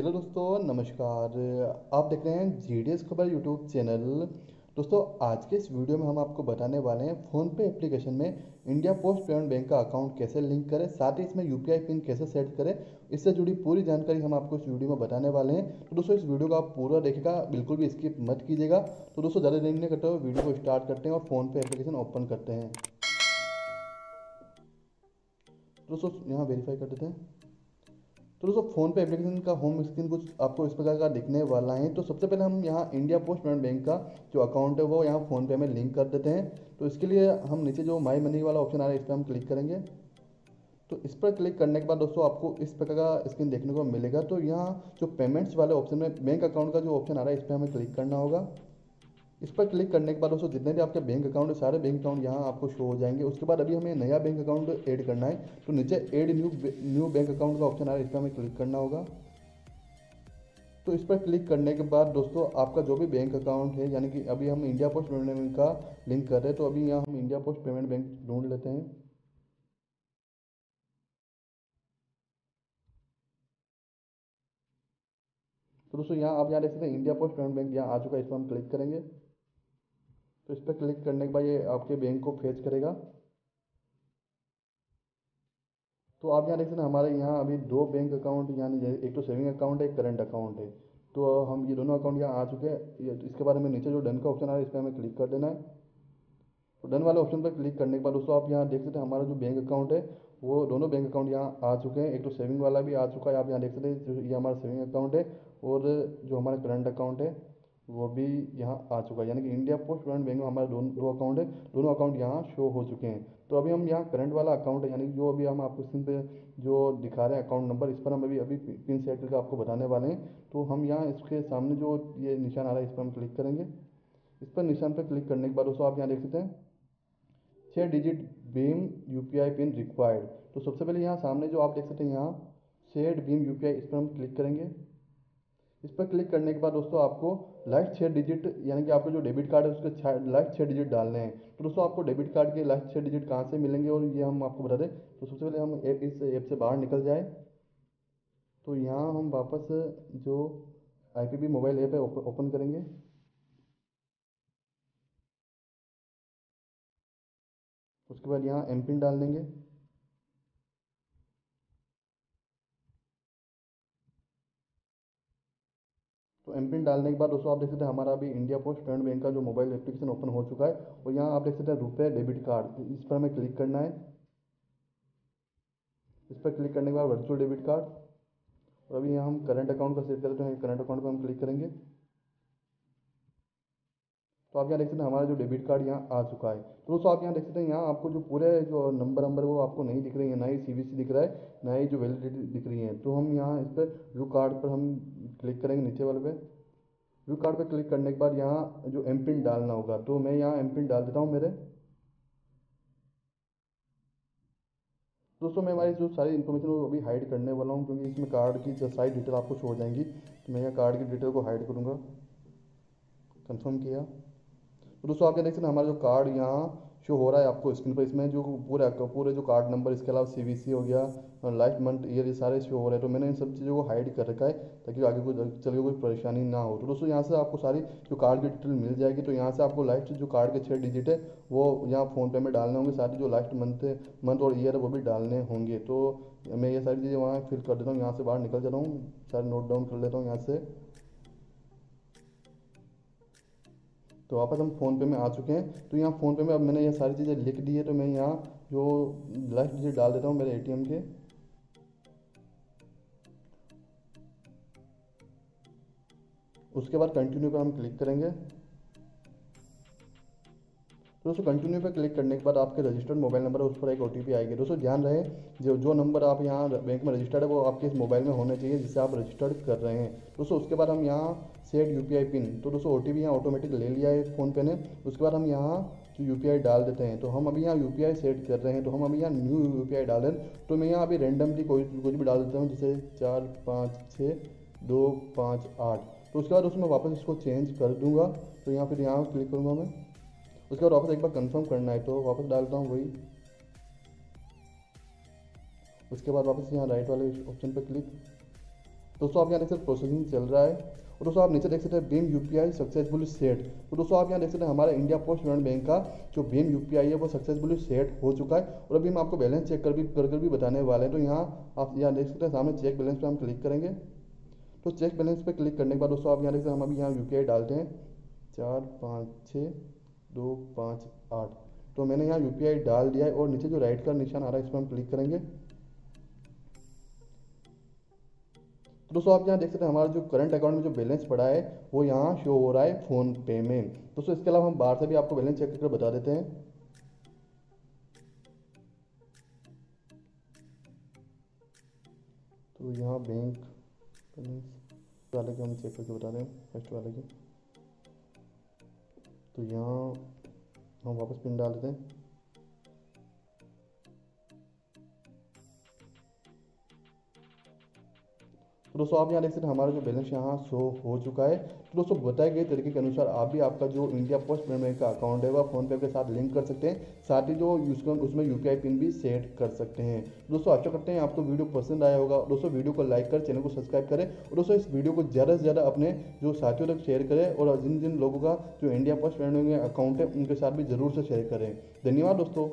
Hello दोस्तों, नमस्कार। आप देख रहे हैं जी डी एस खबर यूट्यूब चैनल दोस्तों, आज के इस वीडियो में हम आपको बताने वाले हैं फ़ोनपे एप्लीकेशन में इंडिया पोस्ट पेमेंट बैंक का अकाउंट कैसे लिंक करें, साथ ही इसमें यूपीआई पिन कैसे सेट करें, इससे जुड़ी पूरी जानकारी हम आपको इस वीडियो में बताने वाले हैं। तो दोस्तों, इस वीडियो को आप पूरा देखेगा बिल्कुल भी स्किप मत कीजिएगा। तो दोस्तों, ज़्यादा देर नहीं करते हुए वीडियो को स्टार्ट करते हैं और फ़ोनपे एप्लीकेशन ओपन करते हैं। दोस्तों, यहाँ वेरीफाई कर देते हैं। तो दोस्तों फ़ोन पे एप्लीकेशन का होम स्क्रीन कुछ आपको इस प्रकार का दिखने वाला है। तो सबसे पहले हम यहाँ इंडिया पोस्ट पेमेंट बैंक का जो अकाउंट है, वो यहाँ फ़ोन पे में लिंक कर देते हैं। तो इसके लिए हम नीचे जो माई मनी वाला ऑप्शन आ रहा है, इस पर हम क्लिक करेंगे। तो इस पर क्लिक करने के बाद दोस्तों, आपको इस प्रकार का स्क्रीन देखने को मिलेगा। तो यहाँ जो पेमेंट्स वाले ऑप्शन में बैंक अकाउंट का जो ऑप्शन आ रहा है, इस पर हमें क्लिक करना होगा। इस पर क्लिक करने के बाद दोस्तों, जितने भी आपके बैंक अकाउंट है, सारे बैंक अकाउंट यहाँ आपको शो हो जाएँगे। उसके बाद अभी हमें नया बैंक अकाउंट ऐड करना है तो नीचे add new new bank account का ऑप्शन आ रहा है, इस पर हमें क्लिक करना होगा। तो इस पर क्लिक करने के बाद दोस्तों, आपका जो भी बैंक अकाउंट है, यानी कि अभी हम इंडिया पोस्ट पेमेंट बैंक का लिंक कर रहे हैं तो अभी यहाँ हम इंडिया पोस्ट पेमेंट बैंक ढूंढ लेते हैं। तो दोस्तों, यहाँ आप यहाँ देख सकते हैं इंडिया पोस्ट पेमेंट बैंक यहाँ आ चुका है, इस पर हम क्लिक करेंगे। तो इस पर क्लिक करने के बाद ये आपके बैंक को फेच करेगा। तो आप यहाँ देख सकते हैं, हमारे यहाँ अभी दो बैंक अकाउंट, यानी एक तो सेविंग अकाउंट है, एक करंट अकाउंट है। तो हम ये दोनों अकाउंट यहाँ आ चुके हैं। इसके बारे में नीचे जो डन का ऑप्शन आ रहा है, इस पर हमें क्लिक कर देना है। तो डन वाले ऑप्शन पर क्लिक करने के बाद दोस्तों आप यहाँ देख सकते हैं, हमारा जो बैंक अकाउंट है, वो दोनों बैंक अकाउंट यहाँ आ चुके हैं। एक तो सेविंग वाला भी आ चुका है, आप यहाँ देख सकते हैं ये हमारा सेविंग अकाउंट है, और जो हमारा करंट अकाउंट है। वो भी यहाँ आ चुका है। यानी कि इंडिया पोस्ट पेमेंट बैंक में हमारे दोनों, दो अकाउंट है। दोनों अकाउंट यहाँ शो हो चुके हैं। तो अभी हम यहाँ करंट वाला अकाउंट है। यानी कि जो अभी हम आपको स्क्रीन पे जो दिखा रहे हैं अकाउंट नंबर इस पर हम अभी अभी पिन सेट करके आपको बताने वाले हैं। तो हम यहाँ इसके सामने जो ये निशान आ रहा है, इस पर हम क्लिक करेंगे। इस पर निशान पर क्लिक करने के बाद दोस्तों आप यहाँ देख सकते हैं। छः digit BHIM U PIN required तो सबसे पहले यहाँ सामने जो आप देख सकते हैं यहाँ शेड बीम यू इस पर हम क्लिक करेंगे। इस पर क्लिक करने के बाद दोस्तों आपको लास्ट छः डिजिट यानी कि आपका जो डेबिट कार्ड है, उसके लास्ट छः डिजिट डालने हैं। तो दोस्तों आपको डेबिट कार्ड के लास्ट छः डिजिट कहाँ से मिलेंगे? और ये हम आपको बता दें तो सबसे पहले हम ऐप इस ऐप से बाहर निकल जाए। तो यहाँ हम वापस जो आई मोबाइल ऐप है ओपन करेंगे। उसके बाद यहाँ एम पिन डाल देंगे। तो एम पिन डालने के बाद दोस्तों आप देख सकते हैं हमारा अभी इंडिया पोस्ट पेमेंट बैंक का जो मोबाइल एप्लीकेशन ओपन हो चुका है और यहाँ आप देख सकते हैं रुपये डेबिट कार्ड इस पर हमें क्लिक करना है। इस पर क्लिक करने के बाद वर्चुअल डेबिट कार्ड और अभी यहाँ हम करंट अकाउंट का सेट करते हैं। करंट अकाउंट पर हम क्लिक करेंगे। आप यहाँ देख सकते हैं, हमारा जो डेबिट कार्ड यहाँ आ चुका है। तो दोस्तों, आप यहाँ देख सकते हैं, यहाँ आपको जो पूरे जो नंबर नंबर वो आपको नहीं दिख रही है, ना ही सीवीसी दिख रहा है, ना ही जो वैलिडिटी दिख रही है। तो हम यहाँ इस पर व्यू कार्ड पर हम क्लिक करेंगे नीचे वाले पे। व्यू कार्ड पर क्लिक करने के बाद यहाँ जो एम पिन डालना होगा तो मैं यहाँ एम पिन डाल देता हूँ मेरे। दोस्तों, मैं हमारी जो सारी इन्फॉर्मेशन वो अभी हाइड करने वाला हूँ, क्योंकि इसमें कार्ड की जो सारी डिटेल आपको शो हो जाएँगी। तो मैं यहाँ कार्ड की डिटेल को हाइड करूँगा। कंफर्म किया। तो दोस्तों, आप क्या देख सकते हैं, हमारा जो कार्ड यहाँ शो हो रहा है आपको स्क्रीन पर, इसमें जो पूरा, पूरे जो कार्ड नंबर इसके अलावा सी हो गया लास्ट मंथ ईयर ये सारे शो हो रहे हैं। तो मैंने इन सब चीज़ों को हाइड कर रखा है, ताकि आगे कोई, चल के कोई परेशानी ना हो। तो दोस्तों, यहाँ से आपको सारी जो कार्ड की डिटेल मिल जाएगी तो यहाँ से आपको लास्ट जो कार्ड के छः डिजिट है, वो यहाँ फ़ोन पे में डालने होंगे सारी जो लास्ट मंथ मंथ और ईयर है, वो भी डालने होंगे। तो मैं ये सारी चीज़ें वहाँ फिल कर देता हूँ, यहाँ से बाहर निकल जाता हूँ, सारे नोट डाउन कर लेता हूँ यहाँ से। तो वापस हम फ़ोन पे में आ चुके हैं। तो यहाँ फ़ोन पे में अब मैंने ये सारी चीज़ें लिख दी है तो मैं यहाँ जो लास्ट डिजिट डाल देता हूँ मेरे एटीएम के। उसके बाद कंटिन्यू पर हम क्लिक करेंगे। दोस्तों कंटिन्यू पे क्लिक करने के बाद आपके रजिस्टर्ड मोबाइल नंबर उस पर एक ओटीपी आएगी। दोस्तों, ध्यान रहे, जो जो नंबर आप यहाँ बैंक में रजिस्टर्ड है, वो आपके इस मोबाइल में होने चाहिए, जिससे आप रजिस्टर्ड कर रहे हैं। दोस्तों, उसके बाद हम यहाँ सेट यूपीआई पिन तो दोस्तों ओ टी यहाँ ऑटोमेटिक ले लिया है फ़ोन पे ने। उसके बाद हम यहाँ यू डाल देते हैं तो हम अभी यहाँ यू सेट कर रहे हैं तो हम अभी यहाँ न्यू यू हैं। तो मैं यहाँ अभी रेंडमली कोई, कुछ भी डाल देता हूँ, जैसे चार, पाँच, छः, दो, पाँच, आठ। तो उसके बाद उसमें वापस इसको चेंज कर दूँगा। तो यहाँ फिर यहाँ क्लिक करूँगा मैं। उसके बाद वापस एक बार कंफर्म करना है तो वापस डालता हूँ वही। उसके बाद वापस यहाँ राइट वाले ऑप्शन पर क्लिक दोस्तों, आप यहाँ देख सकते प्रोसेसिंग चल रहा है। और दोस्तों, आप नीचे देख सकते हैं Bhim U P I successfully set तो दोस्तों, आप यहाँ देख सकते हैं हमारा इंडिया पोस्ट पेमेंट बैंक का जो भीम यू पी आई है, वो सक्सेसफुली सेट हो चुका है। और अभी हम आपको बैलेंस चेक कर भी, कर कर भी बताने वाले हैं। तो यहाँ आप यहाँ देख सकते हैं सामने चेक बैलेंस पर हम क्लिक करेंगे। तो चेक बैलेंस पर क्लिक करने के बाद दोस्तों, आप यहाँ देख सकते हैं हम अभी यहाँ यू पी आई डालते हैं। चार, पाँच, छः। दो, पाँच, आठ। तो मैंने यहाँ UPI डाल दिया है और नीचे जो राइट का निशान आ रहा है, इस पर हम क्लिक करेंगे। तो दोस्तों, आप यहाँ देख सकते हैं, हमारा जो करंट अकाउंट में जो बैलेंस पड़ा है, वो यहाँ शो हो रहा है फ़ोन पे में। दोस्तों, इसके अलावा हम बाहर से भी आपको बैलेंस चेक करके बता देते हैं। तो यहाँ बैंक बैलेंस वाले के हम चेक करके बता दें फ़र्स्ट वाले की। तो यहाँ हम वापस पिन डाल देते हैं। दोस्तों, आप यहाँ देख सकते हैं हमारा जो बैलेंस यहाँ शो हो चुका है। तो दोस्तों, बताए गए तरीके के अनुसार आप भी आपका जो इंडिया पोस्ट पेमेंट बैंक का अकाउंट है, वह फ़ोन पे के साथ लिंक कर सकते हैं। साथ ही जो यूज़ कर उसमें यूपीआई पिन भी सेट कर सकते हैं। दोस्तों अच्छा करते हैं आपको वीडियो पसंद आया होगा। दोस्तों, वीडियो को लाइक कर चैनल को सब्सक्राइब करें और दोस्तों, इस वीडियो को ज़्यादा से ज़्यादा अपने जो साथियों तक शेयर करें और जिन जिन लोगों का जो India Post Payment Bank account है, उनके साथ भी ज़रूर से शेयर करें। धन्यवाद दोस्तों।